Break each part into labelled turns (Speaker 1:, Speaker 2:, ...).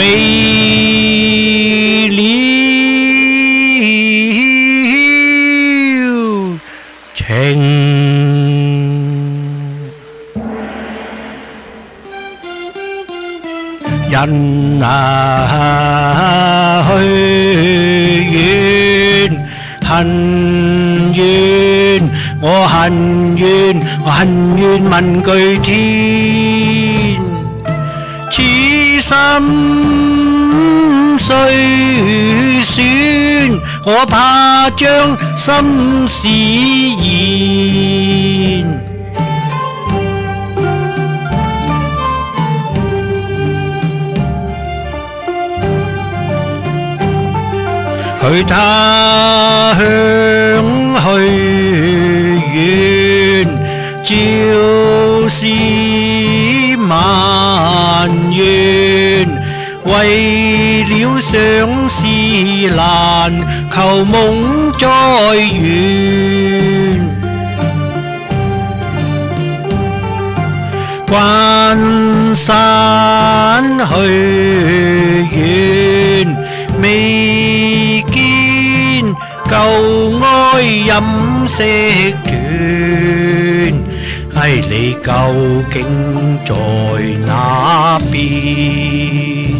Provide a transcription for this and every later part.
Speaker 1: mê lý trình nhân à hơi duyên hành duyên ngô hành duyên hành duyên mạnh cười chi. 心虽酸，我怕将心事言。佢他乡去远，照是万缘， 為了想是難，求夢再圓。關山去遠，未見舊愛飲食團，係你究竟在哪邊？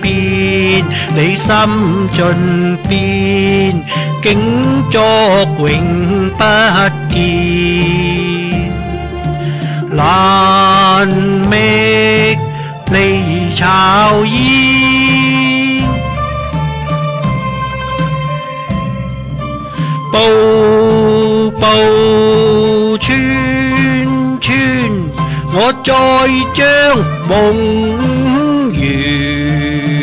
Speaker 1: 你心尽变，竟作永不见。难觅离巢烟，步步穿穿，我再将梦圆。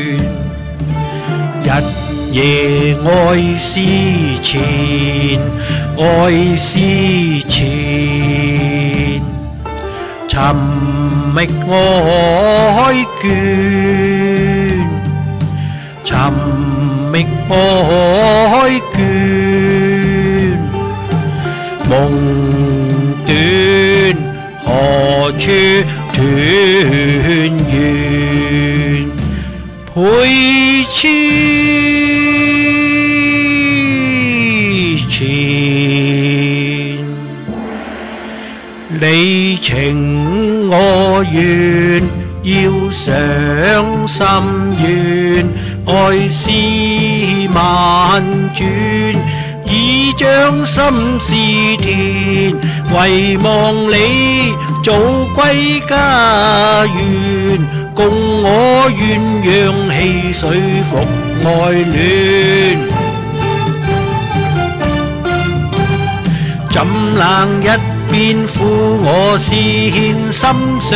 Speaker 1: 日夜爱思前，爱思前，寻觅爱倦，寻觅爱倦，梦断何处断缘？配 情我愿，要上心愿，爱思万转。已将心事填，遗忘你早归家园，共我鸳鸯戏水复爱恋。怎冷一 邊苦我思牽，心伤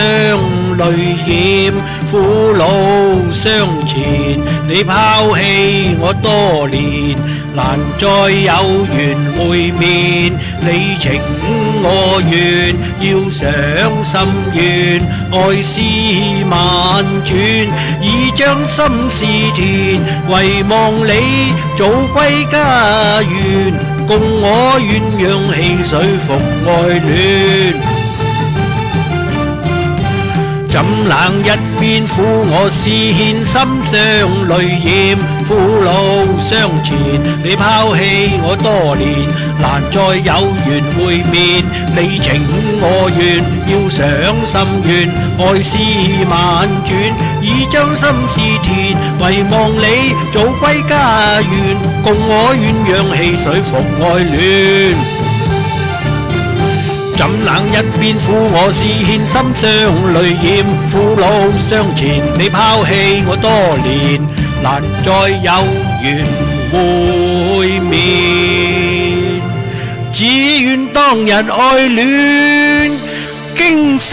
Speaker 1: 泪染，苦惱相纏。你拋棄我多年，難再有緣會面。你情我願，要上心願，愛思萬轉，已將心事填，遺忘你早歸家园。共我鸳鸯戏水复爱恋。怎冷一邊苦我思牽，心上淚染，苦惱相前。你拋棄我多年，難再有緣會面。你情我願，要上心願，愛思萬轉，已將心事填，唯望你早歸家园，共我鸳鸯戏水逢愛戀。怎冷一边负我是欠心伤泪染，苦恼相前，你抛弃我多年，难再有缘会面。只愿当日爱恋经化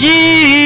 Speaker 1: 烟。